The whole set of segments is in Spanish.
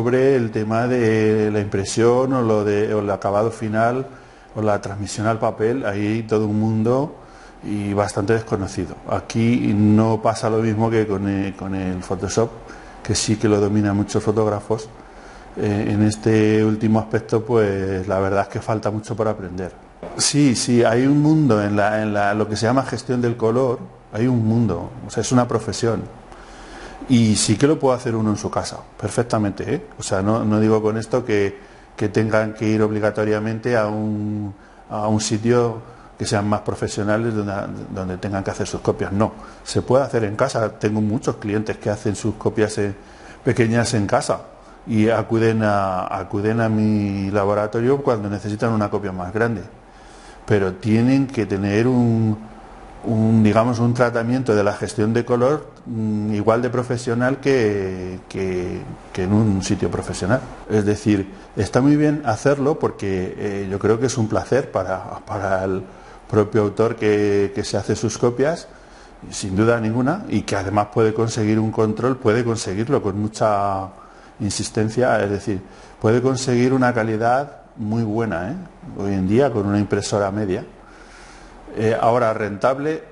sobre el tema de la impresión o, lo de, el acabado final o la transmisión al papel, hay todo un mundo y bastante desconocido. Aquí no pasa lo mismo que con el, con el Photoshop, que sí que lo dominan muchos fotógrafos. Eh, en este último aspecto, pues la verdad es que falta mucho por aprender. Sí, sí, hay un mundo en, la, en la, lo que se llama gestión del color, hay un mundo, o sea, es una profesión. Y sí que lo puede hacer uno en su casa, perfectamente. ¿eh? O sea, no, no digo con esto que, que tengan que ir obligatoriamente a un, a un sitio que sean más profesionales donde, donde, tengan que hacer sus copias. No, se puede hacer en casa. Tengo muchos clientes que hacen sus copias en, pequeñas en casa y acuden acuden a mi laboratorio cuando necesitan una copia más grande. Pero tienen que tener un, un, digamos, un tratamiento de la gestión de color mm, igual de profesional que, que, en un sitio profesional. Es decir, está muy bien hacerlo porque eh, yo creo que es un placer para, para el propio autor que, que, se hace sus copias, sin duda ninguna, y que además puede conseguir un control, puede conseguirlo con mucha insistencia, es decir, puede conseguir una calidad muy buena ¿eh? hoy en día con una impresora media. Eh, ahora, rentable,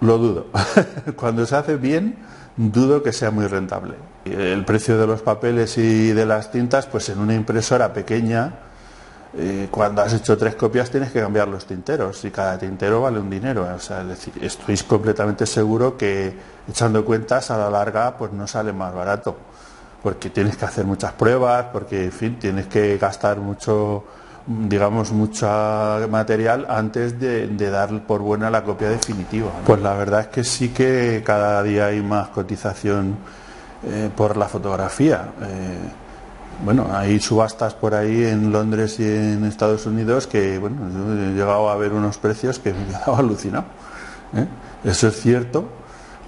lo dudo. Cuando se hace bien, dudo que sea muy rentable. El precio de los papeles y de las tintas, pues en una impresora pequeña, eh, cuando has hecho tres copias tienes que cambiar los tinteros y cada tintero vale un dinero. O sea, es decir, estoy completamente seguro que echando cuentas a la larga pues no sale más barato porque tienes que hacer muchas pruebas, porque en fin, tienes que gastar mucho digamos, mucho material antes de, dar por buena la copia definitiva. Pues la verdad es que sí que cada día hay más cotización eh, por la fotografía. Eh, bueno, hay subastas por ahí en Londres y en Estados Unidos que, bueno, yo he llegado a ver unos precios que me he alucinado. ¿eh? Eso es cierto.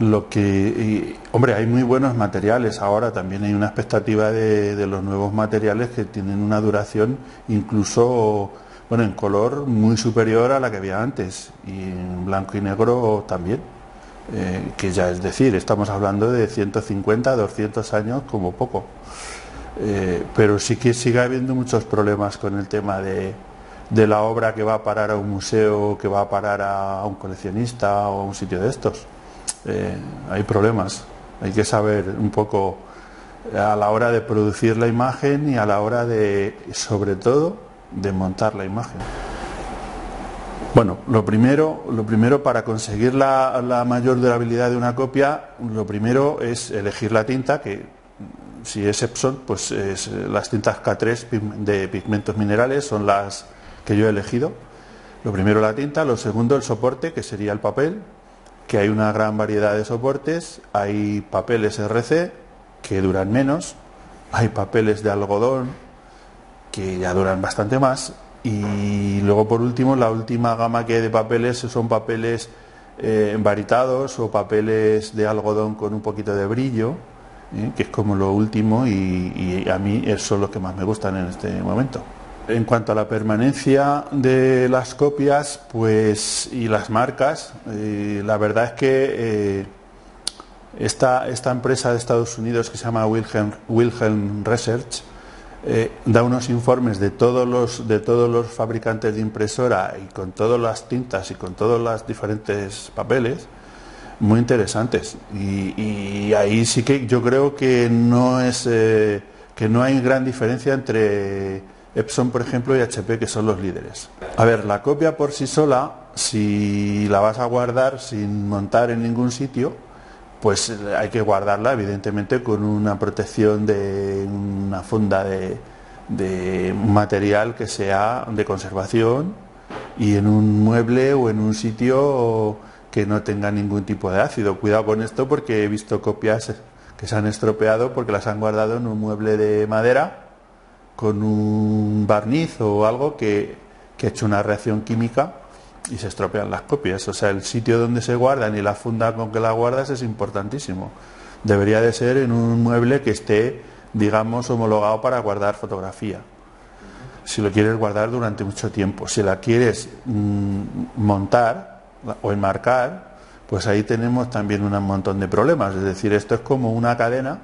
Lo que, hombre, hay muy buenos materiales ahora, también hay una expectativa de, de, los nuevos materiales que tienen una duración incluso, bueno, en color muy superior a la que había antes y en blanco y negro también, eh, que ya es decir, estamos hablando de 150, 200 años como poco. Eh, pero sí que sigue habiendo muchos problemas con el tema de, de la obra que va a parar a un museo, que va a parar a un coleccionista o a un sitio de estos eh, hay problemas. Hay que saber un poco a la hora de producir la imagen y a la hora de, sobre todo, de montar la imagen. Bueno, lo primero, lo primero para conseguir la, la, mayor durabilidad de una copia, lo primero es elegir la tinta, que si es Epson, pues es, las tintas K3 de pigmentos minerales son las que yo he elegido. Lo primero la tinta, lo segundo el soporte, que sería el papel, que hay una gran variedad de soportes, hay papeles RC que duran menos, hay papeles de algodón que ya duran bastante más y luego por último la última gama que hay de papeles son papeles eh, varitados o papeles de algodón con un poquito de brillo, eh, que es como lo último y, y a mí son los que más me gustan en este momento. En cuanto a la permanencia de las copias pues, y las marcas, eh, la verdad es que eh, esta, esta, empresa de Estados Unidos que se llama Wilhelm, Wilhelm Research eh, da unos informes de todos, los, de todos los fabricantes de impresora y con todas las tintas y con todos los diferentes papeles muy interesantes. Y, y ahí sí que yo creo que no, es, que no hay gran diferencia entre Epson, por ejemplo, y HP, que son los líderes. A ver, la copia por sí sola, si la vas a guardar sin montar en ningún sitio, pues hay que guardarla, evidentemente, con una protección de una funda de, de material que sea de conservación y en un mueble o en un sitio que no tenga ningún tipo de ácido. Cuidado con esto porque he visto copias que se han estropeado porque las han guardado en un mueble de madera con un barniz o algo que, que ha hecho una reacción química y se estropean las copias. O sea, el sitio donde se guardan y la funda con que la guardas es importantísimo. Debería de ser en un mueble que esté, digamos, homologado para guardar fotografía. Si lo quieres guardar durante mucho tiempo. Si la quieres mmm, montar o enmarcar, pues ahí tenemos también un montón de problemas. Es decir, esto es como una cadena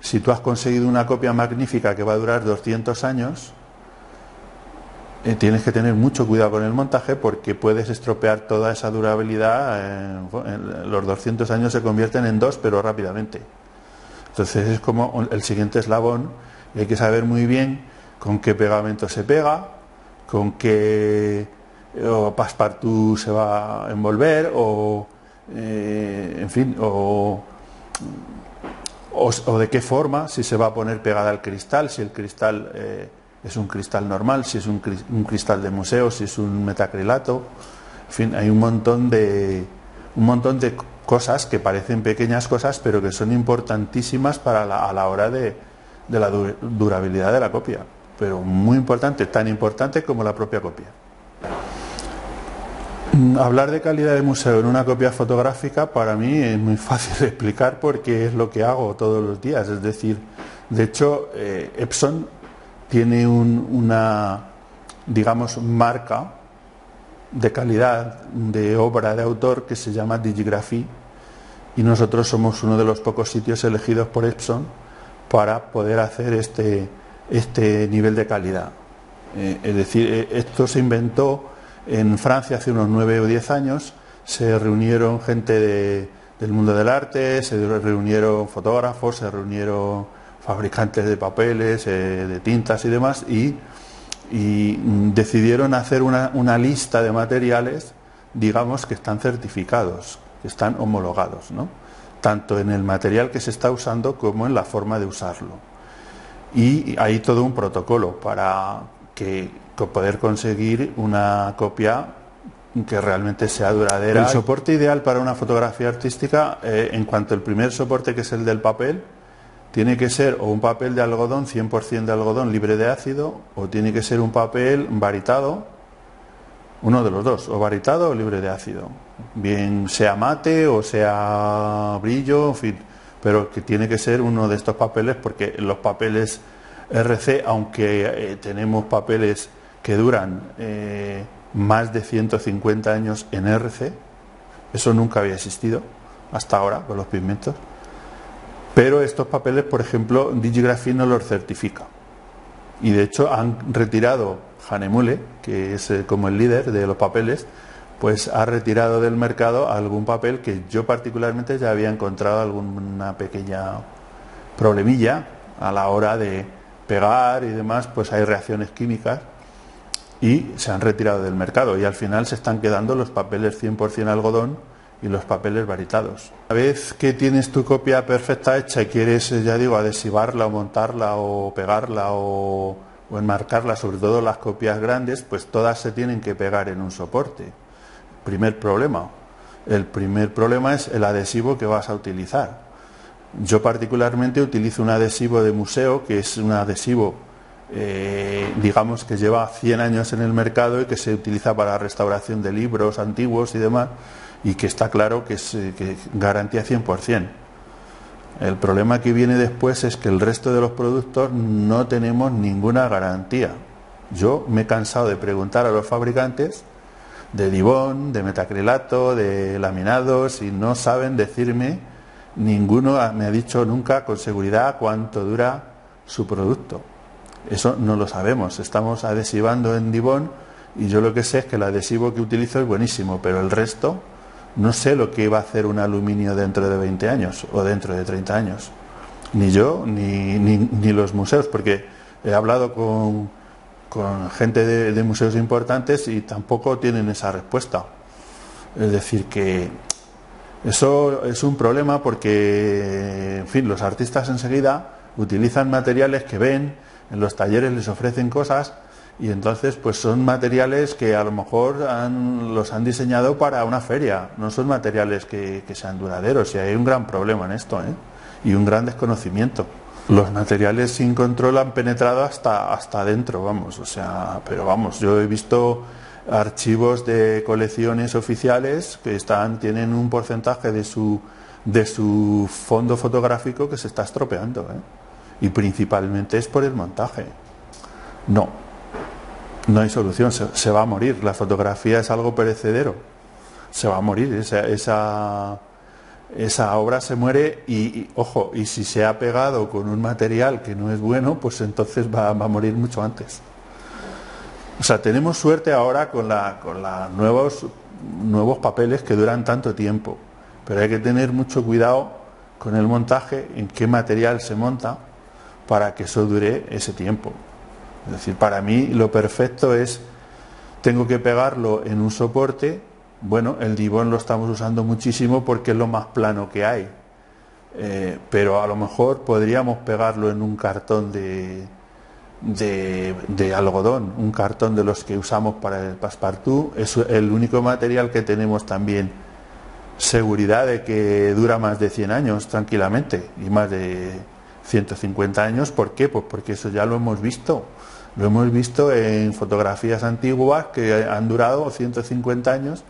si tú has conseguido una copia magnífica que va a durar 200 años, eh, tienes que tener mucho cuidado con el montaje porque puedes estropear toda esa durabilidad. los 200 años se convierten en dos, pero rápidamente. Entonces es como el siguiente eslabón y hay que saber muy bien con qué pegamento se pega, con qué o se va a envolver o eh, en fin o, o, de qué forma si se va a poner pegada al cristal si el cristal eh, es un cristal normal si es un, cristal de museo si es un metacrilato en fin hay un montón de un montón de cosas que parecen pequeñas cosas pero que son importantísimas para a la hora de, de la durabilidad de la copia pero muy importante tan importante como la propia copia hablar de calidad de museo en una copia fotográfica para mí es muy fácil de explicar porque es lo que hago todos los días. Es decir, de hecho, eh, Epson tiene una, digamos, marca de calidad de obra de autor que se llama Digigraphy y nosotros somos uno de los pocos sitios elegidos por Epson para poder hacer este, este nivel de calidad. Eh, es decir, eh, esto se inventó en Francia hace unos nueve o diez años se reunieron gente del mundo del arte, se reunieron fotógrafos, se reunieron fabricantes de papeles, eh, de tintas y demás, y, decidieron hacer una, una, lista de materiales, digamos, que están certificados, que están homologados, ¿no? tanto en el material que se está usando como en la forma de usarlo. Y hay todo un protocolo para que poder conseguir una copia que realmente sea duradera. El soporte ideal para una fotografía artística, eh, en cuanto al primer soporte, que es el del papel, tiene que ser o un papel de algodón, 100% de algodón libre de ácido, o tiene que ser un papel varitado, uno de los dos, o varitado o libre de ácido. Bien sea mate o sea brillo, en fin, pero que tiene que ser uno de estos papeles porque los papeles RC, aunque eh, tenemos papeles que duran eh, más de 150 años en RC. Eso nunca había existido hasta ahora con los pigmentos. Pero estos papeles, por ejemplo, Digigraphy no los certifica. Y de hecho han retirado Hanemule, que es eh, como el líder de los papeles, pues ha retirado del mercado algún papel que yo particularmente ya había encontrado alguna pequeña problemilla a la hora de pegar y demás, pues hay reacciones químicas y se han retirado del mercado y al final se están quedando los papeles 100% algodón y los papeles varitados. Una vez que tienes tu copia perfecta hecha y quieres, ya digo, adhesivarla o montarla o pegarla o, enmarcarla, sobre todo las copias grandes, pues todas se tienen que pegar en un soporte. Primer problema. El primer problema es el adhesivo que vas a utilizar. Yo particularmente utilizo un adhesivo de museo, que es un adhesivo eh, digamos que lleva 100 años en el mercado y que se utiliza para restauración de libros antiguos y demás, y que está claro que es eh, que garantía 100%. El problema que viene después es que el resto de los productos no tenemos ninguna garantía. Yo me he cansado de preguntar a los fabricantes de Dibón, de metacrilato, de laminados y no saben decirme, ninguno me ha dicho nunca con seguridad cuánto dura su producto. Eso no lo sabemos. Estamos adhesivando en Dibón y yo lo que sé es que el adhesivo que utilizo es buenísimo, pero el resto no sé lo que va a hacer un aluminio dentro de 20 años o dentro de 30 años. Ni yo ni, ni, los museos, porque he hablado con, con gente de, de museos importantes y tampoco tienen esa respuesta. Es decir, que eso es un problema porque, en fin, los artistas enseguida utilizan materiales que ven, en los talleres les ofrecen cosas y entonces pues son materiales que a lo mejor los han diseñado para una feria, no son materiales que, sean duraderos y hay un gran problema en esto ¿eh? y un gran desconocimiento. Los materiales sin control han penetrado hasta, hasta adentro, vamos, o sea, pero vamos, yo he visto archivos de colecciones oficiales que están, tienen un porcentaje de su, de su fondo fotográfico que se está estropeando. ¿eh? y principalmente es por el montaje. No, no hay solución, se, va a morir. La fotografía es algo perecedero, se va a morir. Esa, esa obra se muere y, ojo, y si se ha pegado con un material que no es bueno, pues entonces va, a morir mucho antes. O sea, tenemos suerte ahora con, la, con los nuevos, nuevos papeles que duran tanto tiempo, pero hay que tener mucho cuidado con el montaje, en qué material se monta, para que eso dure ese tiempo. Es decir, para mí lo perfecto es, tengo que pegarlo en un soporte bueno, el Divón lo estamos usando muchísimo porque es lo más plano que hay. Eh, pero a lo mejor podríamos pegarlo en un cartón de, de, algodón, un cartón de los que usamos para el passepartout. Es el único material que tenemos también seguridad de que dura más de 100 años tranquilamente y más de 150 años. ¿Por qué? Pues porque eso ya lo hemos visto. Lo hemos visto en fotografías antiguas que han durado 150 años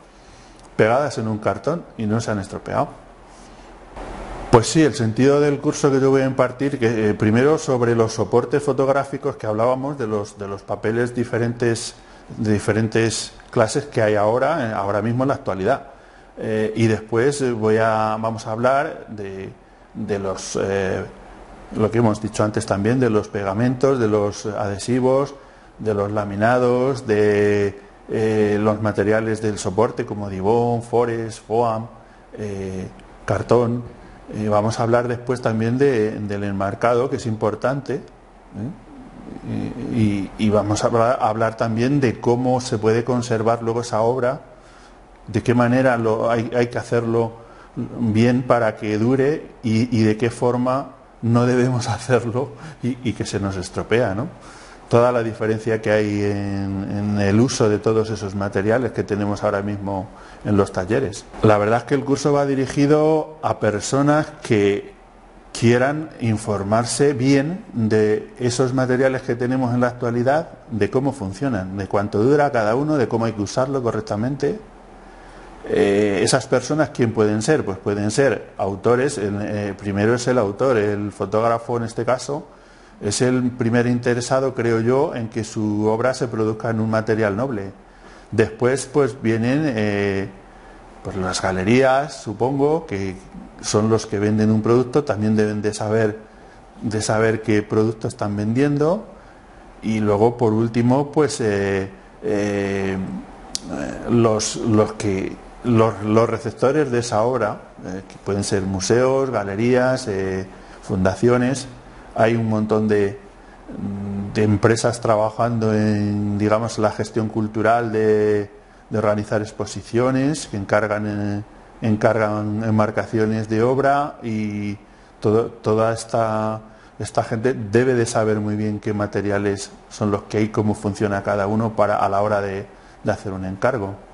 pegadas en un cartón y no se han estropeado. Pues sí, el sentido del curso que yo voy a impartir, que eh, primero sobre los soportes fotográficos que hablábamos de los de los papeles diferentes de diferentes clases que hay ahora, eh, ahora mismo en la actualidad. Eh, y después voy a, vamos a hablar de, de los lo que hemos dicho antes también, de los pegamentos, de los adhesivos, de los laminados, de los materiales del soporte como Divón, Forest, Foam, cartón. Eh, vamos a hablar después también del enmarcado, que es importante. Y, vamos a hablar, también de cómo se puede conservar luego esa obra, de qué manera lo, hay, que hacerlo bien para que dure y, de qué forma no debemos hacerlo y, y que se nos estropea, ¿no? Toda la diferencia que hay en, el uso de todos esos materiales que tenemos ahora mismo en los talleres. La verdad es que el curso va dirigido a personas que quieran informarse bien de esos materiales que tenemos en la actualidad, de cómo funcionan, de cuánto dura cada uno, de cómo hay que usarlo correctamente. Eh, esas personas, ¿quién pueden ser? Pues pueden ser autores, eh, primero es el autor, el fotógrafo en este caso, es el primer interesado, creo yo, en que su obra se produzca en un material noble. Después, pues vienen eh, pues las galerías, supongo, que son los que venden un producto, también deben de saber, de saber qué producto están vendiendo. Y luego, por último, pues eh, eh, los, los, que, los, receptores de esa obra, que pueden ser museos, galerías, fundaciones, hay un montón de, empresas trabajando en, digamos, la gestión cultural de, organizar exposiciones, que encargan, eh, encargan enmarcaciones de obra y toda esta, esta gente debe de saber muy bien qué materiales son los que hay, cómo funciona cada uno para, a la hora de hacer un encargo.